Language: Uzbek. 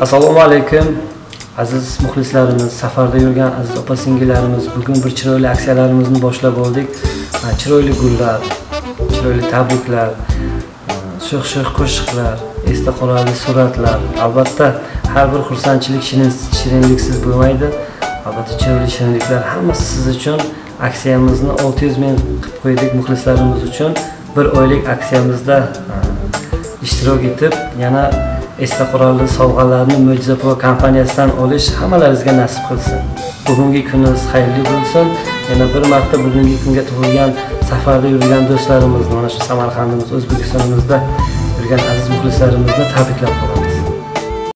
assalomu alaykum aziz muxlislarimiz. Safarda yurgan aziz opa singillarimiz bugun bir chiroyli aksiyalarimizni boshlab oldik. Chiroyli gullar chiroyli tabriklar sho'x sho'x qo'shiqlar esda qolarli suratlar. Albatta har bir xursandchilik shirin shirinliksiz bo'lmaydi. Albatta chiroyli shirinliklar hammasi siz uchun. Aksiyamizni 600 ming qilib qo'ydik muxlislarimiz uchun. Bir oylik aksiyamizda ishtirok etib yana esda qurolli sovg'alarni mo'jizapo kompaniyasidan olish hammalaringizga nasib qilsin. Bugungi kuningiz xayrli bo'lsin. Yana bir marta bugungi kunga tug'ilgan safarda yurgan do'stlarimizni mana shu samarqandimiz o'zbekistonimizda yurgan aziz muxlislarimizni tabriklab qolaman